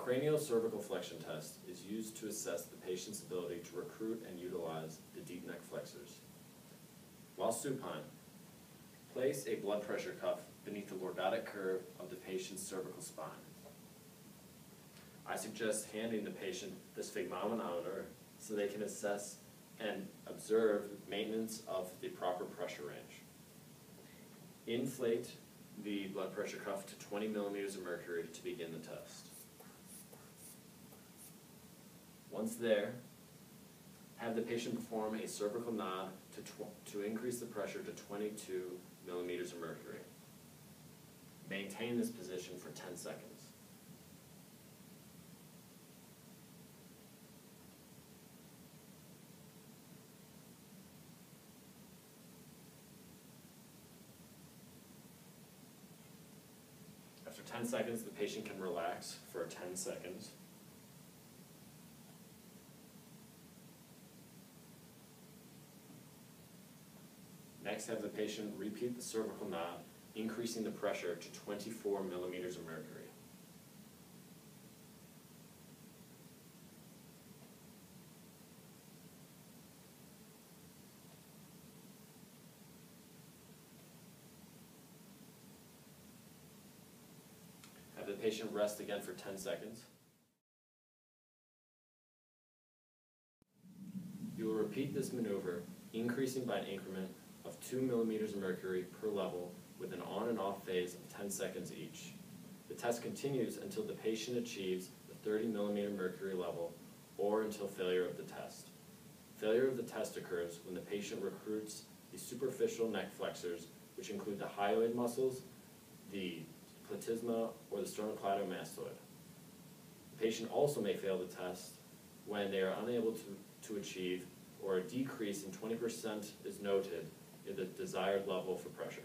cranial cervical flexion test is used to assess the patient's ability to recruit and utilize the deep neck flexors. While supine, place a blood pressure cuff beneath the lordotic curve of the patient's cervical spine. I suggest handing the patient the sphygmomanometer so they can assess and observe maintenance of the proper pressure range. Inflate the blood pressure cuff to twenty millimeters of mercury to begin the test. Once there, have the patient perform a cervical nod to to increase the pressure to twenty-two millimeters of mercury. Maintain this position for ten seconds. After ten seconds, the patient can relax for ten seconds. Next, have the patient repeat the cervical nod, increasing the pressure to twenty-four millimeters of mercury. Have the patient rest again for ten seconds. You will repeat this maneuver, increasing by an increment of two millimeters of mercury per level with an on and off phase of ten seconds each. The test continues until the patient achieves the thirty millimeter mercury level or until failure of the test. Failure of the test occurs when the patient recruits the superficial neck flexors, which include the hyoid muscles, the platysma, or the sternocleidomastoid. The patient also may fail the test when they are unable to, to achieve or a decrease in twenty percent is noted the desired level for pressure.